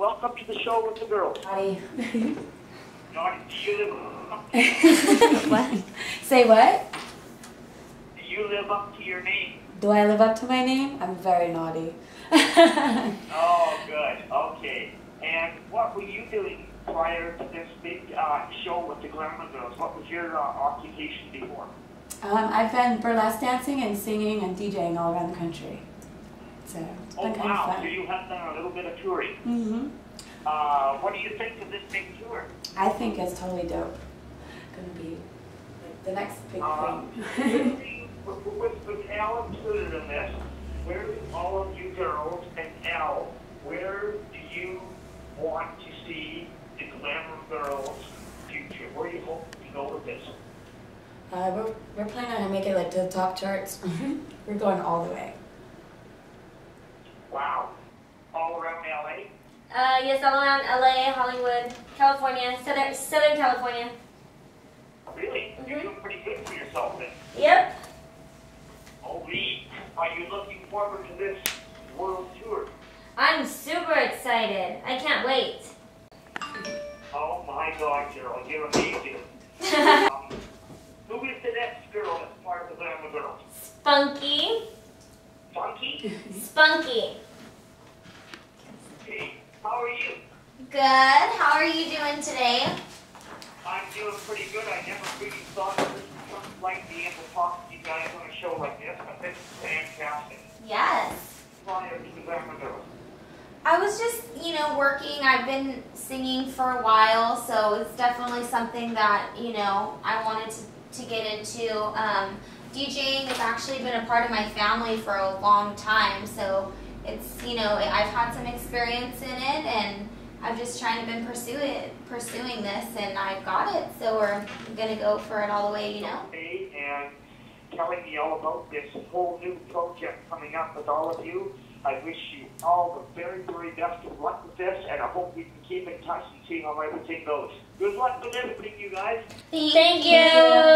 welcome to the show with the girls. Naughty, do you live, what? Say what? do you live up to your name? Do I live up to my name? I'm very naughty. Oh, good. Okay. And what were you doing prior to this big uh, show with the Glamour Girls? What was your uh, occupation before? um, I've been burlesque dancing and singing and DJing all around the country. So Oh, kind wow. of So fun. you have done a little bit of touring. hmm Uh, what do you think of this big tour? I think it's totally dope. Gonna be like the next big Uh, thing. with, the Al included in this, where do all of you girls and Al, where do you want to see the Glamour Girls future? Where do you hope to go with this? Uh, we're, we're planning on making it like to the top charts. we're going all the way. Wow. All around LA? Uh, yes, all around LA, Hollywood, California, Southern, Southern California. Really? You're Mhm. doing pretty good for yourself then. Yep. Oh, Lee, are you looking forward to this world tour? I'm super excited. I can't wait. Oh my God, girl, you're amazing. um, who is the next girl that's part of the Glamour Girls? Spunky. Spunky. Hey, how are you? Good. How are you doing today? I'm doing pretty good. I never really thought this was something like being able to talk to you guys on a show like this, but this is fantastic. Yes. Prior to the Glamour Girls. I was just, you know, working. I've been singing for a while, so it's definitely something that, you know, I wanted to, to get into. Um, DJing has actually been a part of my family for a long time, so it's, you know, I've had some experience in it, and I've just trying to been pursue it, pursuing this, and I've got it. So we're gonna go for it all the way, you know. And telling me all about this whole new project coming up with all of you. I wish you all the very, very best of luck with this, and I hope we can keep in touch and see how everything goes. Good luck with everything, you guys. Thank you.